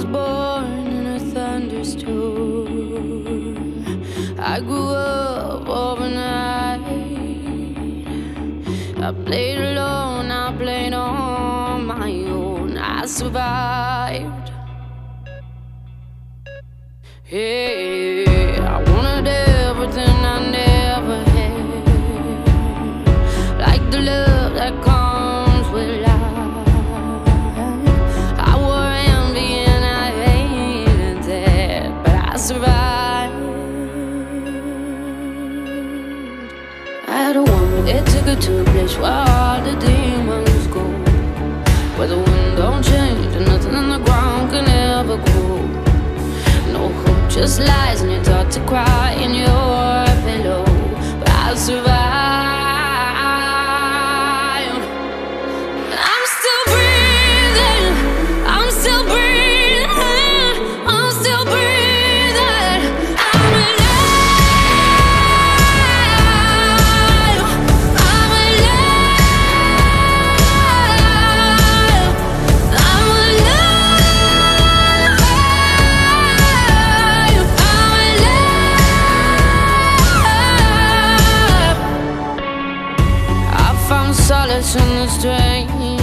was born in a thunderstorm. I grew up overnight. I played alone, I played on my own. I survived. Hey, I wanted everything I never had, like the love that comes. Woman took her to a place where all the demons go, where the wind don't change and nothing on the ground can ever grow. No hope, just lies, and you're taught to cry in your dollars in the train